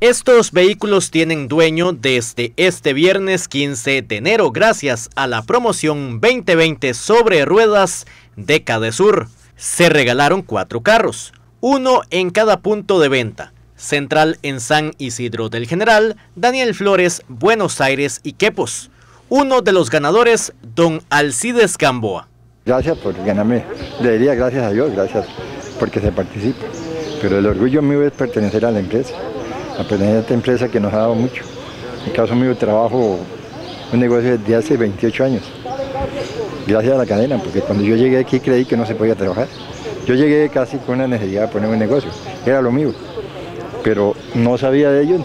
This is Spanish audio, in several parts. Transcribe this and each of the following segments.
Estos vehículos tienen dueño desde este viernes 15 de enero gracias a la promoción 2020 sobre ruedas de Cadesur. Se regalaron cuatro carros, uno en cada punto de venta. Central en San Isidro del General, Daniel Flores, Buenos Aires y Quepos. Uno de los ganadores, don Alcides Gamboa. Gracias por ganarme. Le diría gracias a Dios, gracias porque se participa. Pero el orgullo mío es pertenecer a la empresa a pertenecer a esta empresa que nos ha dado mucho. En caso mío trabajo un negocio desde hace 28 años, gracias a la cadena, porque cuando yo llegué aquí creí que no se podía trabajar. Yo llegué casi con una necesidad de poner un negocio, era lo mío, pero no sabía de ello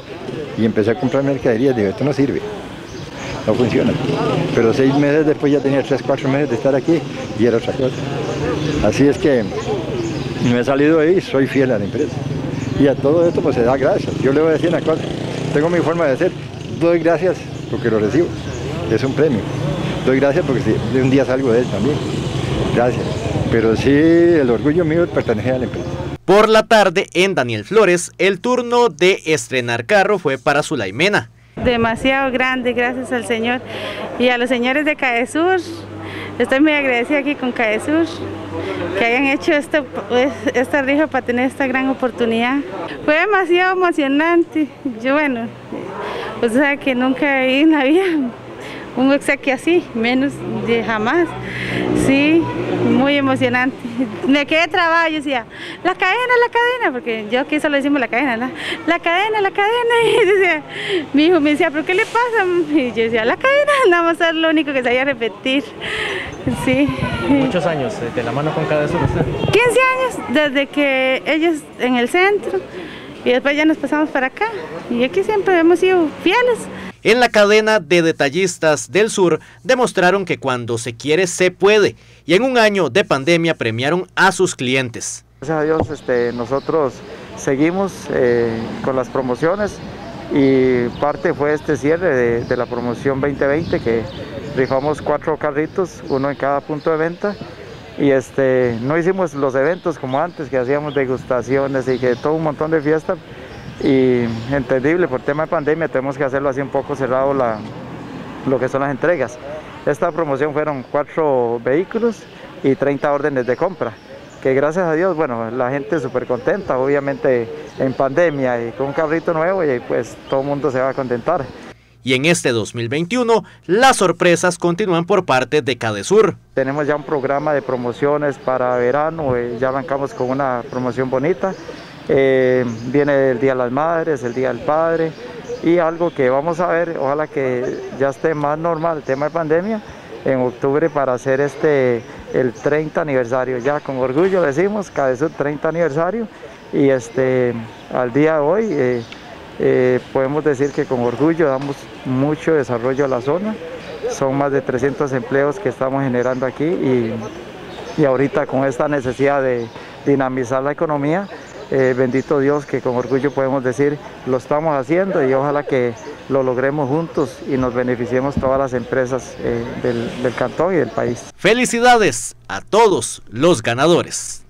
y empecé a comprar mercadería, digo, esto no sirve, no funciona. Pero seis meses después ya tenía tres, cuatro meses de estar aquí y era otra cosa. Así es que me he salido ahí y soy fiel a la empresa. Y a todo esto pues se da gracias. Yo le voy a decir una cosa, tengo mi forma de ser, doy gracias porque lo recibo, es un premio. Doy gracias porque de un día salgo de él también. Gracias. Pero sí, el orgullo mío es pertenecer a la empresa. Por la tarde, en Daniel Flores, el turno de estrenar carro fue para Sulaimena. Demasiado grande, gracias al Señor. Y a los señores de Caesur, estoy muy agradecida aquí con Caesur que hayan hecho pues, esta rija para tener esta gran oportunidad. Fue demasiado emocionante. Yo, bueno, pues sabe que nunca vi en la vida un exequio así, menos de jamás. Sí, muy emocionante. Me quedé trabada, yo decía, la cadena, la cadena, porque yo aquí solo decimos la cadena, ¿no? La cadena, la cadena. Y decía, mi hijo me decía, ¿pero qué le pasa? Y yo decía, la cadena, nada más es lo único que sabía repetir. Sí. Muchos años eh, de la mano con cada uno. 15 años, desde que ellos en el centro y después ya nos pasamos para acá. Y aquí siempre hemos sido fieles. En la cadena de detallistas del sur demostraron que cuando se quiere se puede y en un año de pandemia premiaron a sus clientes. Gracias a Dios este, nosotros seguimos eh, con las promociones y parte fue este cierre de, la promoción 2020 que rifamos cuatro carritos, uno en cada punto de venta. Y este, no hicimos los eventos como antes, que hacíamos degustaciones y que todo un montón de fiestas. Y entendible, por tema de pandemia tenemos que hacerlo así un poco cerrado la, lo que son las entregas. Esta promoción fueron cuatro vehículos y 30 órdenes de compra, que gracias a Dios, bueno, la gente súper contenta, obviamente en pandemia y con un carrito nuevo y pues todo el mundo se va a contentar. Y en este 2021, las sorpresas continúan por parte de Cadesur. Tenemos ya un programa de promociones para verano, eh, ya arrancamos con una promoción bonita. Eh, viene el Día de las Madres, el Día del Padre y algo que vamos a ver, ojalá que ya esté más normal el tema de pandemia, en octubre para hacer este el 30 aniversario, ya con orgullo decimos, Cadesur 30 aniversario y este al día de hoy eh, eh, podemos decir que con orgullo damos mucho desarrollo a la zona. Son más de 300 empleos que estamos generando aquí y, y ahorita con esta necesidad de dinamizar la economía, eh, bendito Dios que con orgullo podemos decir lo estamos haciendo y ojalá que lo logremos juntos y nos beneficiemos todas las empresas eh, del, del cantón y del país. Felicidades a todos los ganadores.